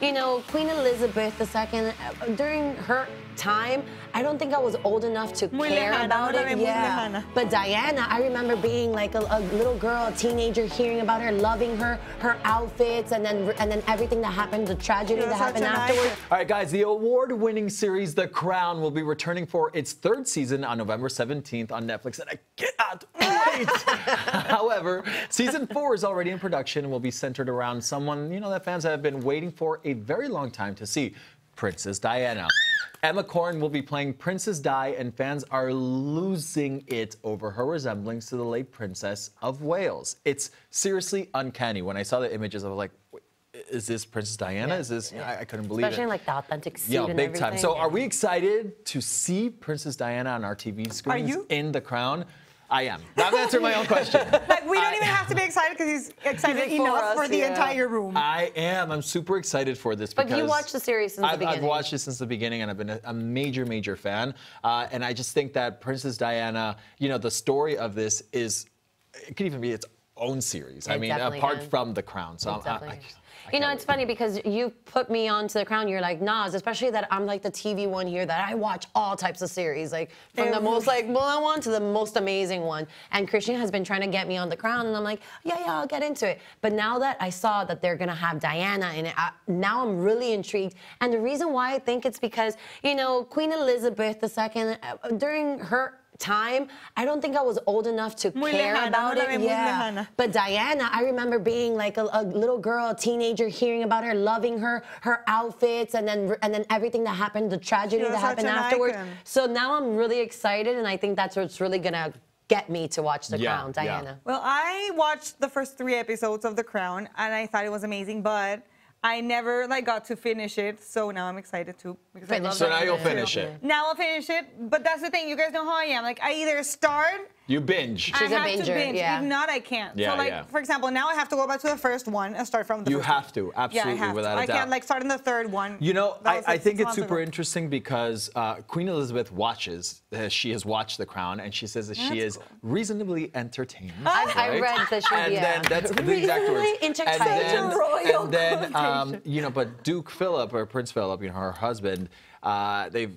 you know, Queen Elizabeth II, uh, during her time, I don't think I was old enough to Muy care lejana, about it. Yeah. But Diana, I remember being like a, a little girl, a teenager, hearing about her, loving her, her outfits, and then and then everything that happened, the tragedy that happened an afterwards. All right, guys, the award winning series The Crown will be returning for its third season on November 17th on Netflix, and I cannot wait. However, season four is already in production and will be centered around someone, you know, that fans have been waiting for a very long time to see Princess Diana. Emma Corrin will be playing Princess Di, and fans are losing it over her resemblance to the late Princess of Wales. It's seriously uncanny. When I saw the images, I was like, is this Princess Diana? Yeah, Is this? yeah. I, I couldn't believe Especially it. in like the authentic suit Yeah, big everything. time. So, yeah. are we excited to see Princess Diana on our TV screens you? in The Crown? I am. I'm answering my own question. he's excited He's for enough us, for the yeah. entire room. I am. I'm super excited for this. But you watched the series since I've, I've watched it since the beginning, and I've been a, a major, major fan. Uh, and I just think that Princess Diana, you know, the story of this is, it could even be its own series. I It mean, apart can. from The Crown. So It I'm, I, I, You know, it's wait. funny because you put me onto the crown. You're like Nas, especially that I'm like the TV one here that I watch all types of series, like from the most like blah one to the most amazing one. And Christian has been trying to get me on the crown, and I'm like, yeah, yeah, I'll get into it. But now that I saw that they're gonna have Diana in it, I, now I'm really intrigued. And the reason why I think it's because you know Queen Elizabeth II uh, during her time, I don't think I was old enough to Muy care lejana, about it. Yeah. But Diana, I remember being like a, a little girl, a teenager, hearing about her, loving her, her outfits, and then and then everything that happened, the tragedy that happened afterwards. icon. So now I'm really excited, and I think that's what's really gonna get me to watch The Yeah, Crown, yeah. Diana. Well, I watched the first three episodes of The Crown and I thought it was amazing, but I never like got to finish it. So now I'm excited to because I Finish love So it. now you'll finish it. Now I'll finish it, but that's the thing. You guys know how I am. Like I either start. You binge. I She's a have to binge. yeah. If not, I can't. Yeah, so like, yeah. for example, now I have to go back to the first one and start from the. You first have one. to, Yeah, I absolutely, have without to. a I doubt. I can't like start in the third one. You know, That I, was, I think it's super ago. interesting because uh, Queen Elizabeth watches, uh, she has watched The Crown, and she says that she That's is cool. reasonably entertained. I- I read that she- And yeah. then that's the exact words. Reasonably entertained. And then, royal and then um, you know, but Duke Philip, or Prince Philip, you know, her husband, uh, they've,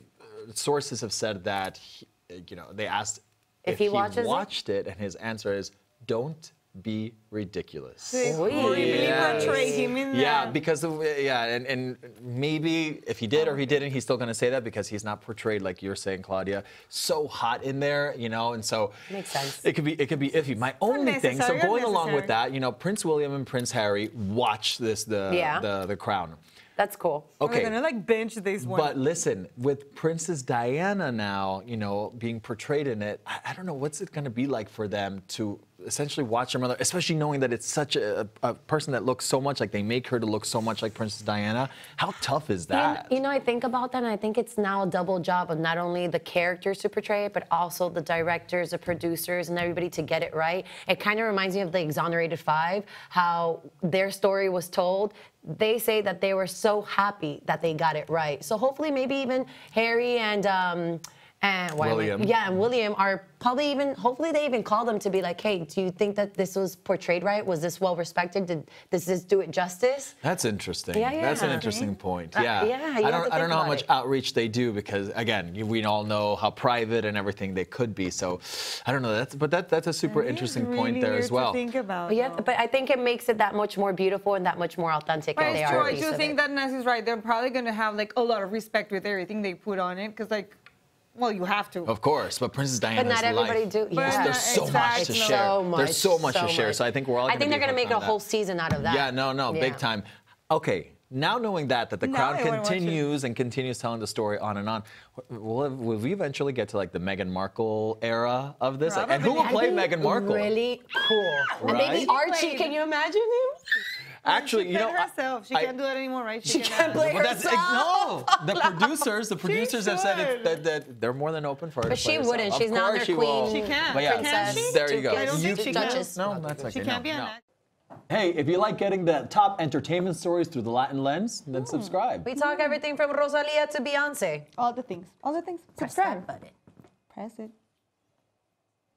sources have said that, he, you know, they asked If he watches it? watched it, and his answer is, don't be ridiculous. They oh, really Yes. portray him in Yeah, because of, yeah, and, and maybe if he did or he didn't, he's still going to say that because he's not portrayed like you're saying, Claudia, so hot in there, you know, and so Makes sense. It could be it could be iffy. My only thing, so going along with that, you know, Prince William and Prince Harry watch this the Yeah. the the Crown. That's cool. Oh okay. We're Okay. gonna like binge these ones. But listen, with Princess Diana now, you know, being portrayed in it, I, I don't know what's it going to be like for them to essentially watch their mother, especially knowing that it's such a, a person that looks so much like they make her to look so much like Princess Diana. How tough is You kn- that? You know, I think about that, and I think it's now a double job of not only the characters to portray it, but also the directors, the producers, and everybody to get it right. It kind of reminds me of the Exonerated Five, how their story was told. They say that they were so happy that they got it right. So hopefully, maybe even Harry and. Um, and why am I- William. yeah, and William are probably even. Hopefully, they even call them to be like, "Hey, do you think that this was portrayed right? Was this well respected? Did does this do it justice?" That's interesting. Yeah, yeah. That's an interesting point. Uh, Yeah. yeah, you I don't I don't know how much it. outreach they do because again, we all know how private and everything they could be. So I don't know. That's but that that's a super That is interesting really point there weird as to well. think about. But yeah, though. but I think it makes it that much more beautiful and that much more authentic But if they it's are. true. a I piece do of think it. that Ness is right. They're probably gonna have like a lot of respect with everything they put on it, because like, well, you have to. Of course, but Princess Diana. Diana's not everybody life, do- there's- yeah. There's so much to share. So There's so much to share. much. So I think we're all. I think they're gonna gonna make a hooked whole season out of that. Yeah, no, no, big time. Okay, now knowing that, that the Now Crown I wanna watch it. continues and continues telling the story on and on, will, will we eventually get to like the Meghan Markle era of this? Like, and who will play That'd be Meghan Markle? Really cool. And maybe Archie, can you imagine him? Actually, she you know, herself. She I- can't do it anymore, right? She can, can't uh, play Well, that's herself. no. The producers, the producers have said it, that, that they're more than open for her. But to she herself. wouldn't. Of She's not course their she queen. will. She can. But yeah, Princess. Can she? there you go. I don't you think she can. Duchess. No, that's okay. She no, can't be an no. Hey, if you like getting the top entertainment stories through the Latin lens, then subscribe. We talk everything from Rosalia to Beyonce. All the things. All the things. Press Subscribe. that button. Press it.